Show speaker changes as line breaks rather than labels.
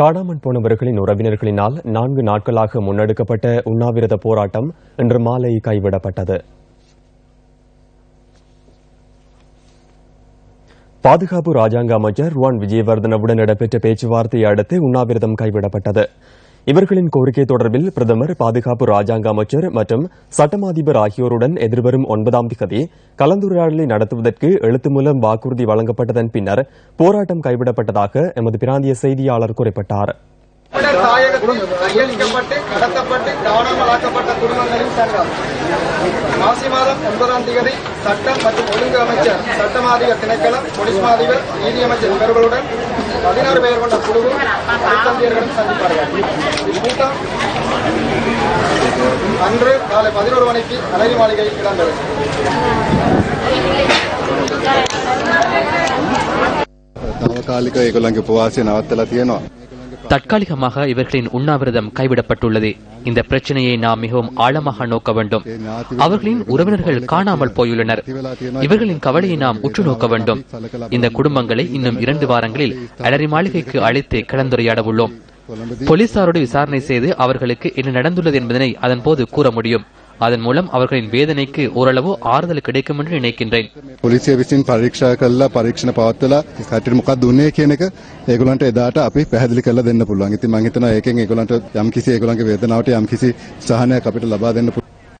காணாமல் போனவர்களின் உறவினர்களினால் நான்கு நாட்களாக முன்னெடுக்கப்பட்ட உண்ணாவிரத போராட்டம் இன்று மாலை கைவிடப்பட்டது. பாதுகாப்பு ராஜாங்க அமைச்சர் ருவான் விஜயவர்தனவுடன் இடம்பெற்ற பேச்சுவார்த்தையை அடுத்து உண்ணாவிரதம் கைவிடப்பட்டது. இவர்களின் கோரிக்கை தொடர்பில் பிரதமர் பாதுகாப்பு ராஜாங்க அமைச்சர் மற்றும் சட்டமா அதிபர் ஆகியோருடன் எதிர்வரும் ஒன்பதாம் திகதி கலந்துரையாடலை நடத்துவதற்கு எழுத்து மூலம் வாக்குறுதி வழங்கப்பட்டதன் பின்னர் போராட்டம் கைவிடப்பட்டதாக எமது பிராந்திய செய்தியாளர் குறிப்பிட்டார்.
மாசி மாதம் ஒன்பதாம் தேதி சட்டம் மற்றும் ஒழுங்கு அமைச்சர் சட்டமாதிபர் திணைக்களம் போலீஸ் மாதிபர் நீதியமைச்சர் இவர்களுடன் பதினாறு பேர் கொண்ட குழுவும் சந்திப்பார்கள். காலை பதினோரு மணிக்கு அலரி மாளிகையில் இடம்பெறும்
තාවකාලික ඒගොල්ලන්ගේ උපවාසය නවත්තලා තියෙනවා.
தற்காலிகமாக இவர்களின் உண்ணாவிரதம் கைவிடப்பட்டுள்ளது இந்த பிரச்சனையை நாம் மிகவும் ஆழமாக நோக்க வேண்டும் அவர்களின் உறவினர்கள் காணாமல் போயுள்ளனர் இவர்களின் கவலையை நாம் உற்று நோக்க வேண்டும் இந்த குடும்பங்களை இன்னும் இரண்டு வாரங்களில் அலரி மாளிகைக்கு அழைத்து கலந்துரையாட உள்ளோம் போலீசாரோடு விசாரணை செய்து அவர்களுக்கு என்ன நடந்துள்ளது என்பதனை அதன் போது கூற முடியும் அதன் மூலம் அவர்களின் வேதனைக்கு ஓரளவு ஆறுதல் கிடைக்கும் என்று நினைக்கின்றேன்
පොලිසිය විසින් පරීක්ෂා කල්ලා පරීක්ෂණ පවත්වලා කටට මොකක් දුන්නේ කියන එක ඒගොලන්ට එදාට අපි පැහැදිලි කරලා දෙන්න පුළුවන්. ඉතින් මම හිතනවා ඒකෙන් ඒගොලන්ට යම් කිසි ඒගොලන්ගේ වේදනාවට යම් කිසි සහනයක් අපිට ලබා දෙන්න පුළුවන්.